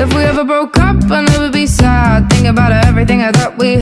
If we ever broke up, I'd never be sad. Think about everything I thought we